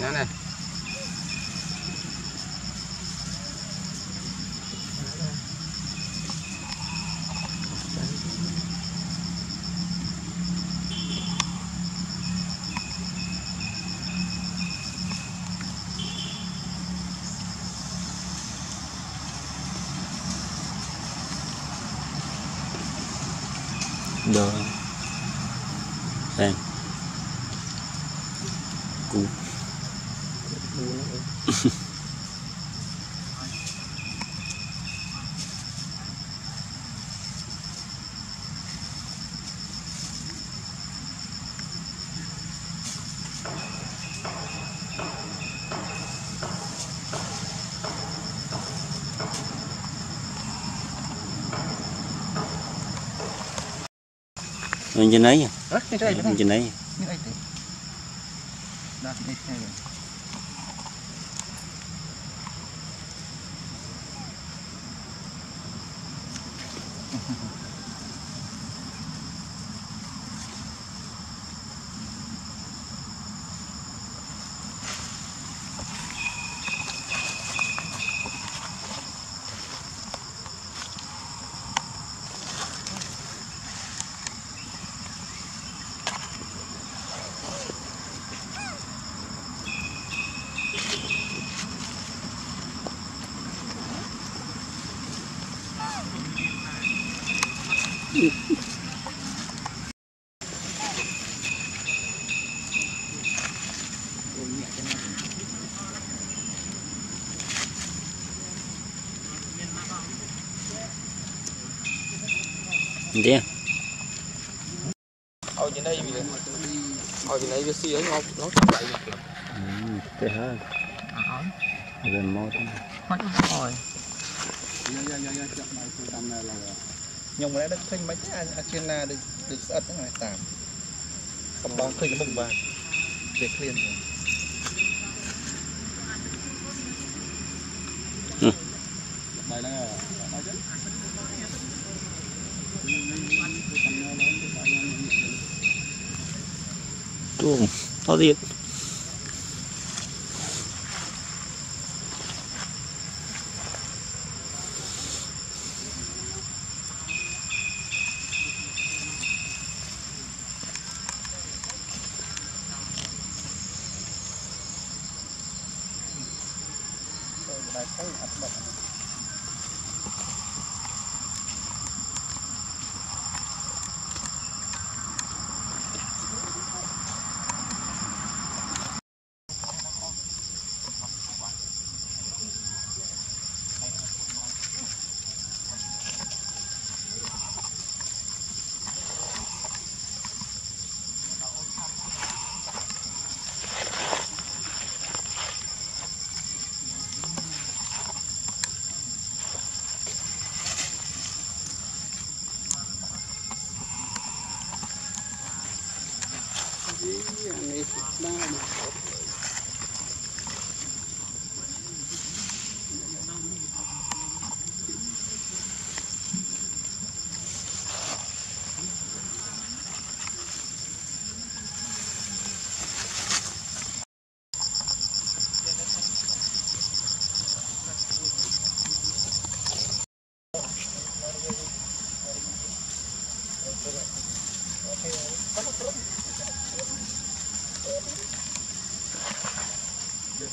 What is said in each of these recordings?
Nó này. Đó. Xem. Cú. Mình trên đấy đây Mình trên đấy Cái đây tí. Đó, đây cái Mm-hmm. Nhìn thấy Ở trên đây vì ở trên đây cái xì ấy nó nó chạy. Ừ, thế hả? Gần mò thế Mất rồi. Nhưng mà nó thấy mấy cái anh trên na được được ớt nó này tạm. Không bóng khơi cái bông vàng. Để clean rồi. Đây là nói chứ. Tuồng, to thiệt Đây thấy ập bật. ណាដល់ Ay, 哎呀，没事，那。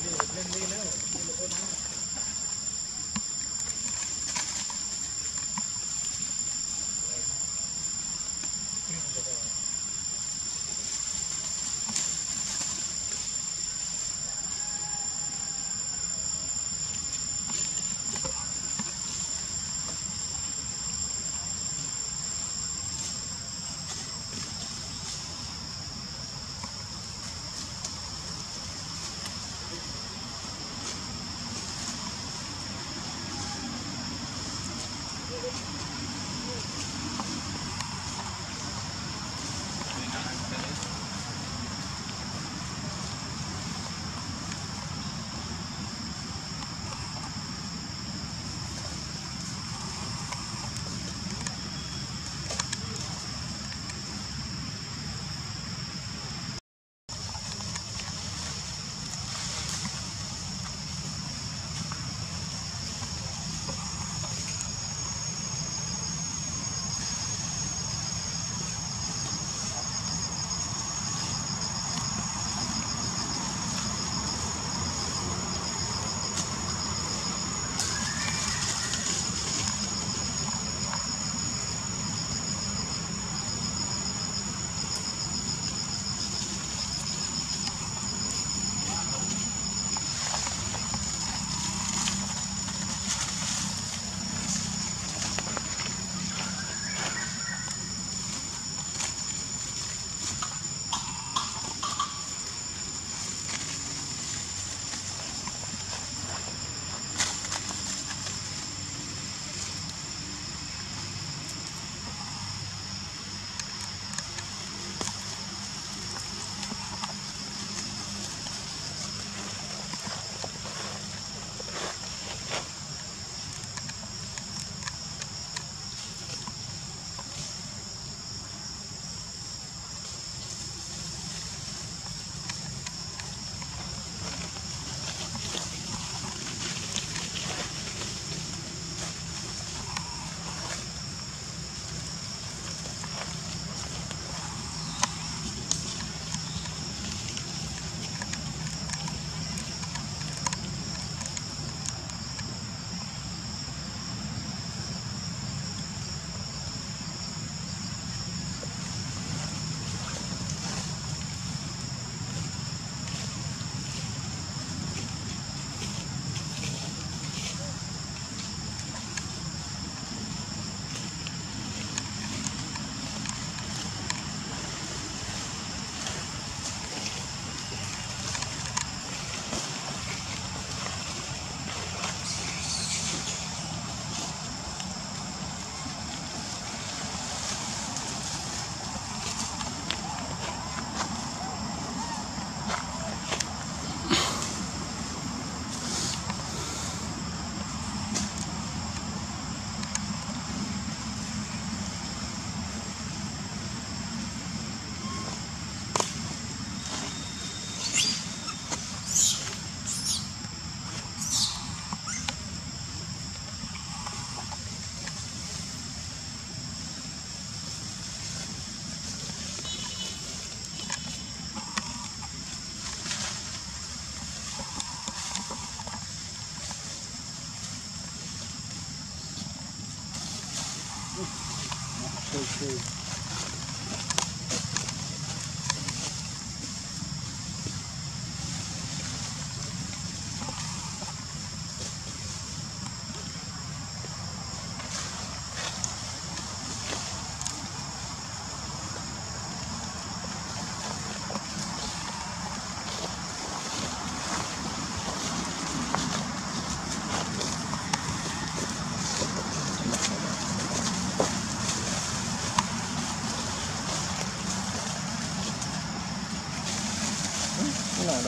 เล่นนี่แล้ว true.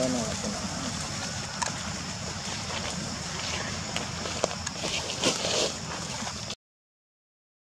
yang.